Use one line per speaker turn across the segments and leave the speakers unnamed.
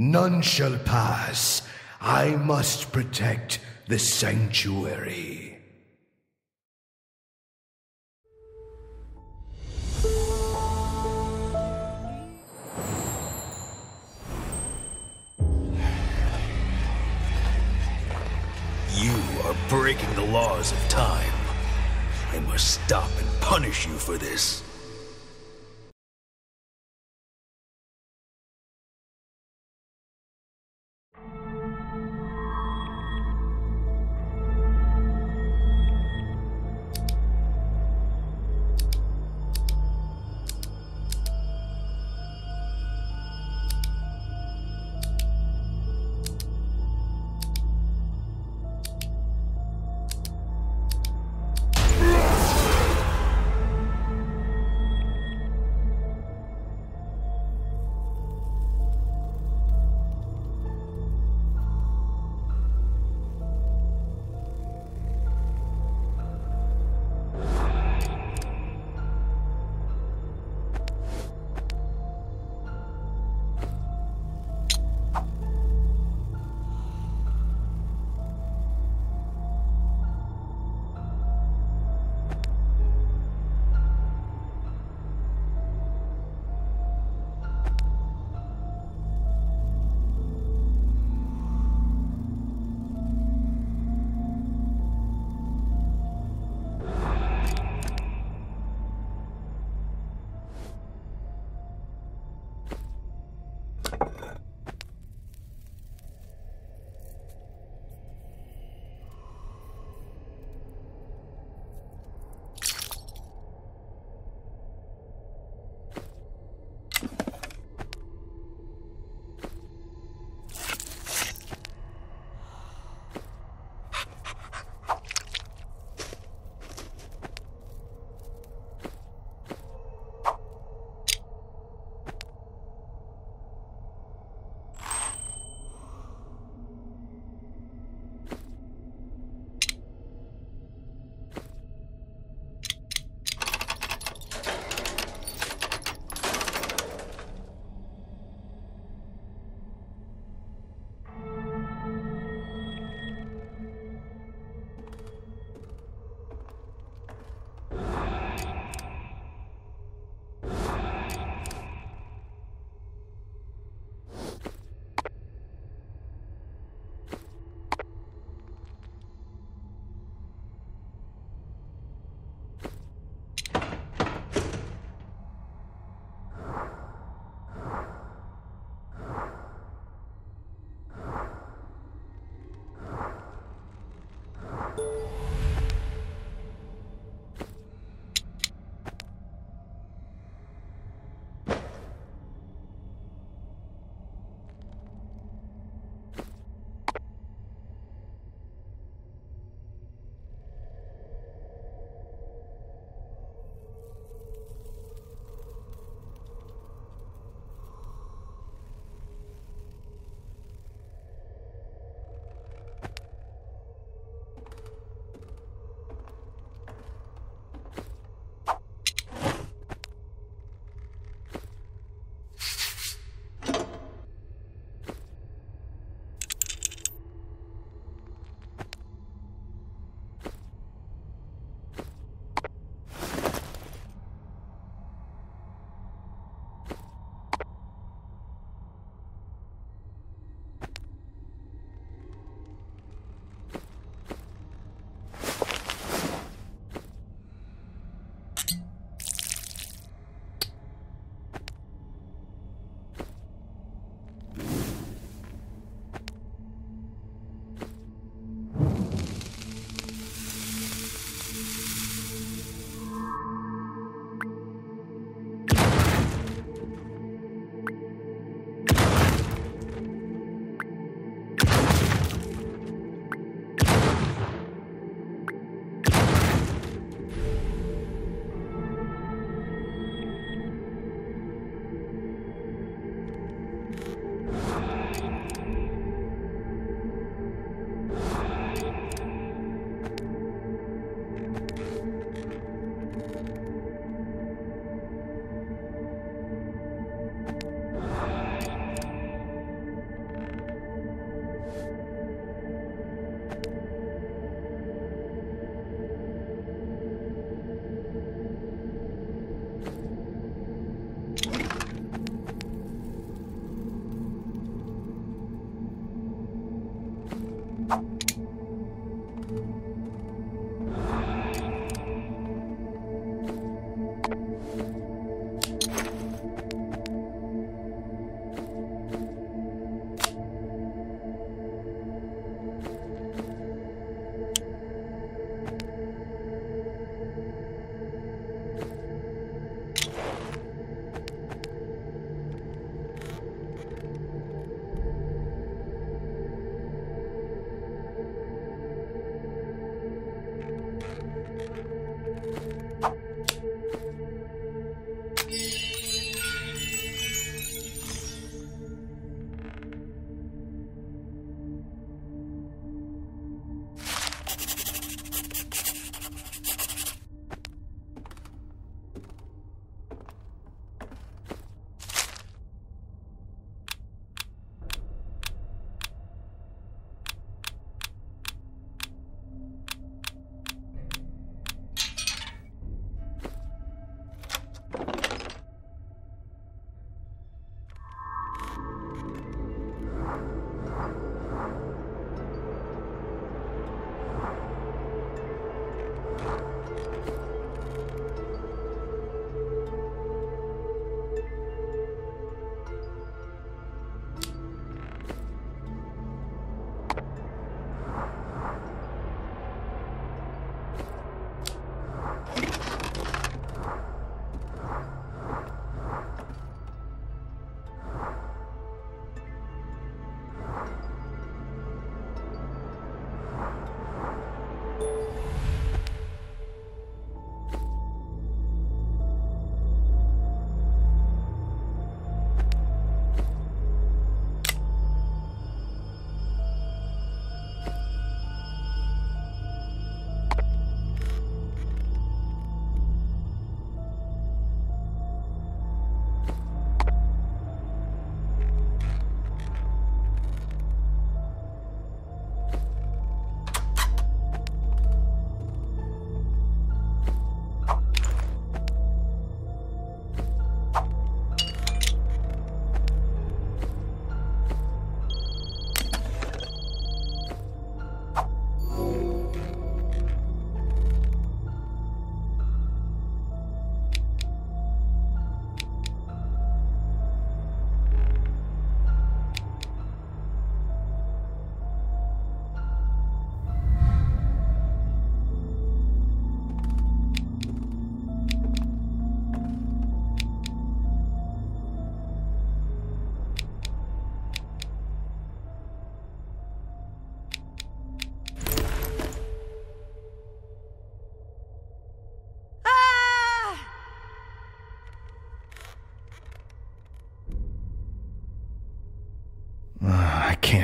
None shall pass. I must protect the sanctuary.
you.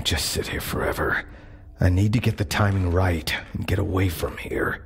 Just sit here forever. I need to get the timing right and get away from here.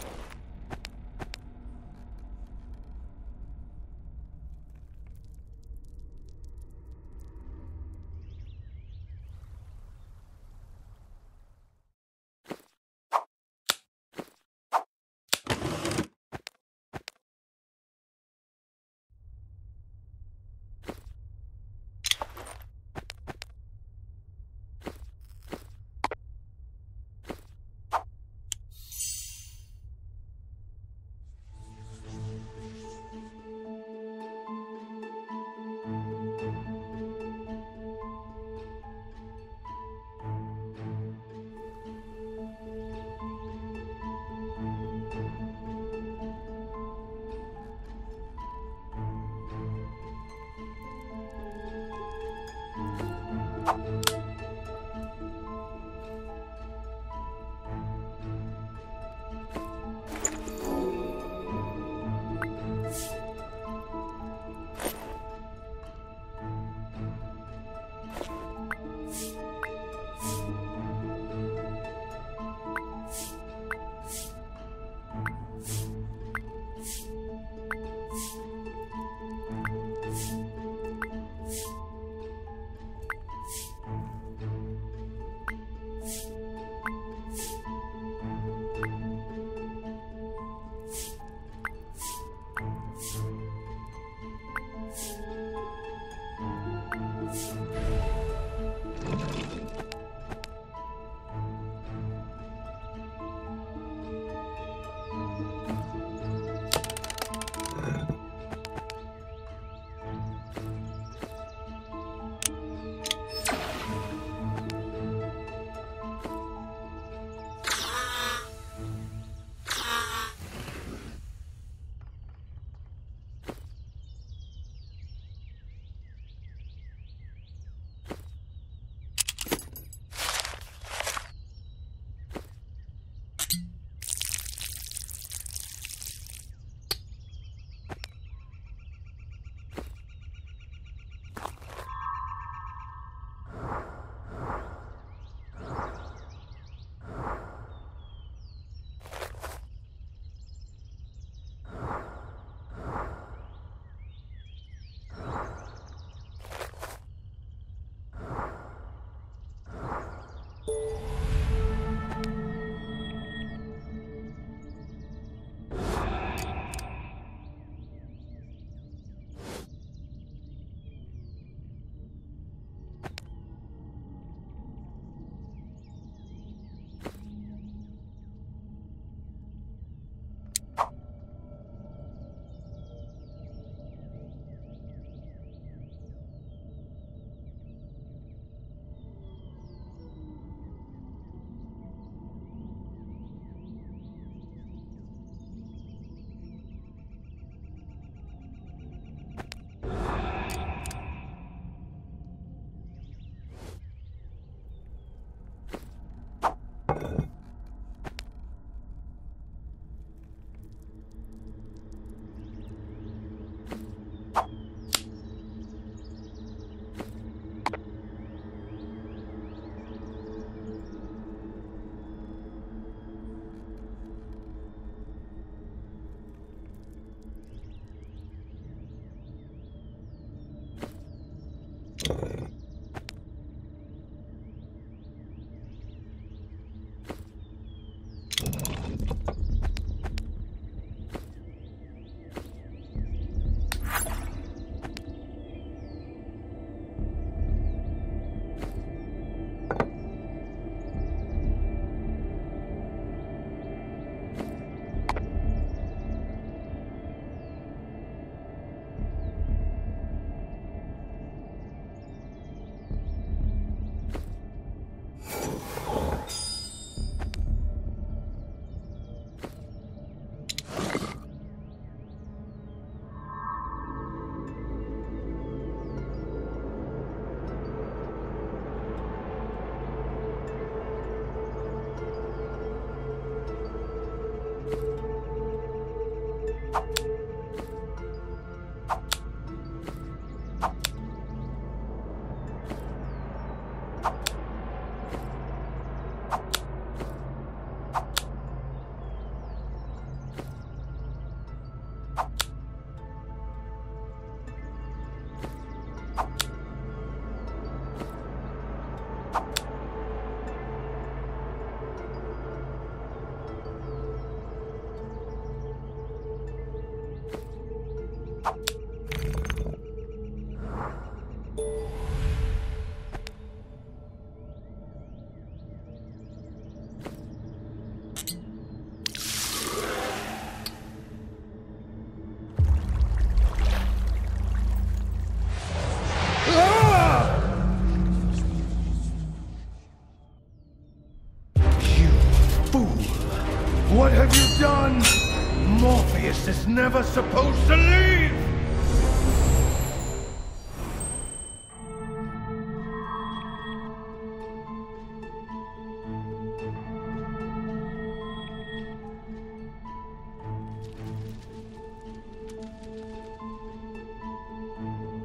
never leave!